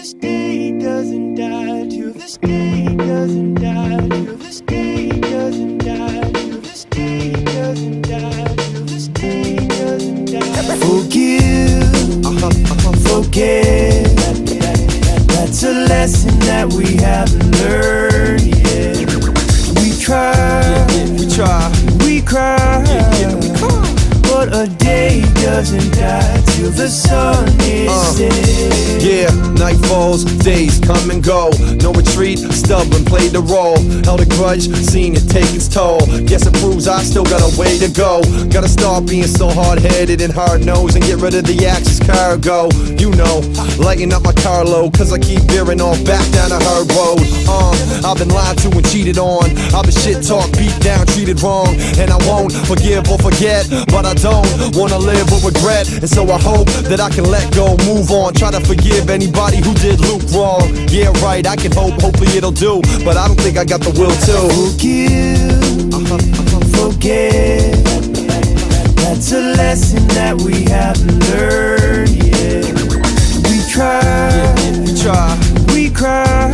this day doesn't die, till this day doesn't die, till this day doesn't die, till this day doesn't die, till this day doesn't die. Forgive, forget. That's a lesson that we haven't learned doesn't die till the sun is Uh. set. yeah. Night falls, days come and go. No retreat, stubborn, played the role. Held a grudge, seen it take its toll. Guess it proves I still got a way to go. Gotta stop being so hard headed and hard nosed and get rid of the axis cargo. You know, lighten up my carload, cause I keep veering off back down the hard road. Um, I've been lied to and cheated on. I've been shit talked, beat down, treated wrong. And I won't forgive or forget, but I don't wanna live with regret. And so I hope that I can let go, move on. Try to forgive anybody who did Luke wrong. Yeah, right, I can hope, hopefully it'll do. But I don't think I got the will to. Forgive, forget. That's a lesson that we haven't learned yet. We try, We try, we cry,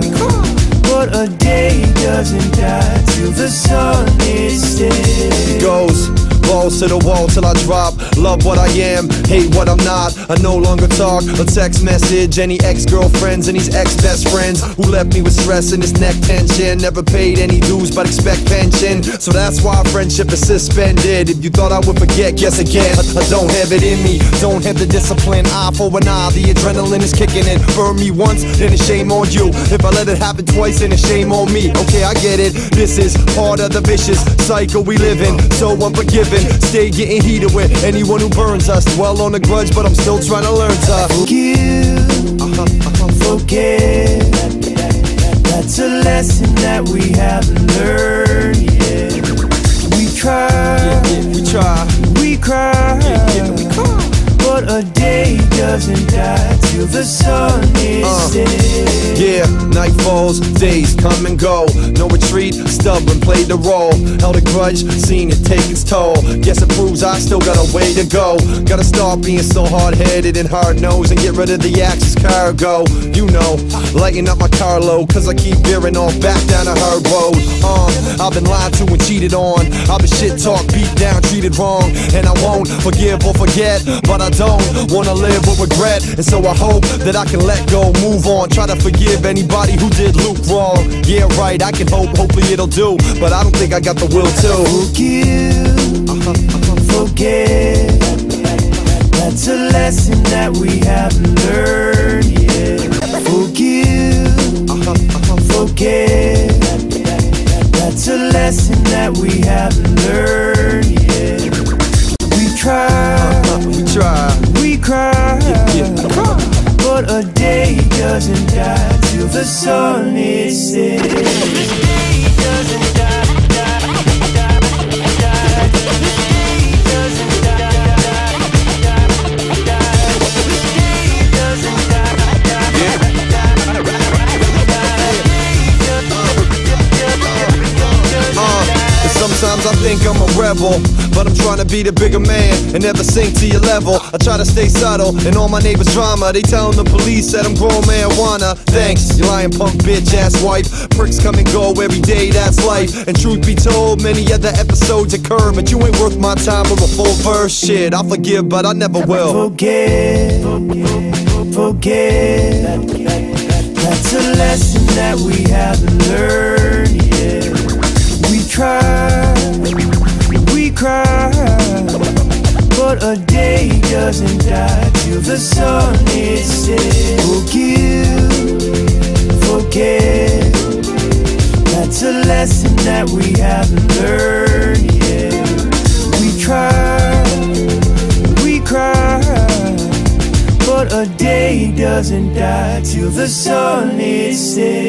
we cry. but a day doesn't die till the sun is set. goes. Balls to the wall till I drop. Love what I am, hate what I'm not. I no longer talk A text message. Any ex girlfriends and these ex best friends who left me with stress and this neck tension. Never paid any dues but expect pension. So that's why friendship is suspended. If you thought I would forget, guess again. I, I don't have it in me, don't have the discipline. Eye for an eye, the adrenaline is kicking in. Burn me once, then it's shame on you. If I let it happen twice, then it's shame on me. Okay, I get it. This is part of the vicious cycle we live in. So unforgiving, stay getting heated with anyone who burns us. Dwell on a grudge, but I'm still trying to learn to Forgive, forget. That's a lesson that we haven't learned yet. We try, We try, we cry, we cry, but a day doesn't die till the sun is Uh. yeah. Night falls, days come and go. No retreat, stubborn, played the role. Held a grudge, seen it take its toll. Guess it proves I still got a way to go. Gotta stop being so hard headed and hard nosed and get rid of the axis cargo. You know, lighten up my carload, cause I keep veering off back down the hard road. Um, I've been lied to and cheated on. I've been shit talked, beat down, treated wrong. And I won't forgive or forget, but I don't wanna live with regret. And so I hope that I can let go, move on. Try to forgive anybody who did Luke wrong. Yeah, right, I can hope, hopefully it'll do. But I don't think I got the will to. Forgive, forget. That's a lesson that we haven't learned yet. Forgive, forget. That's a lesson that we haven't learned but a day doesn't die till the sun is set. I think I'm a rebel, but I'm trying to be the bigger man and never sink to your level. I try to stay subtle and all my neighbors' drama. They telling the police that I'm growing marijuana. Thanks, you lying punk bitch ass wife. Pricks come and go every day, that's life. And truth be told, many other episodes occur, but you ain't worth my time with a full verse. Shit, I forgive, but I never will. Forget, forget. That's a lesson that we haven't learned yet. Doesn't die till the sun is set.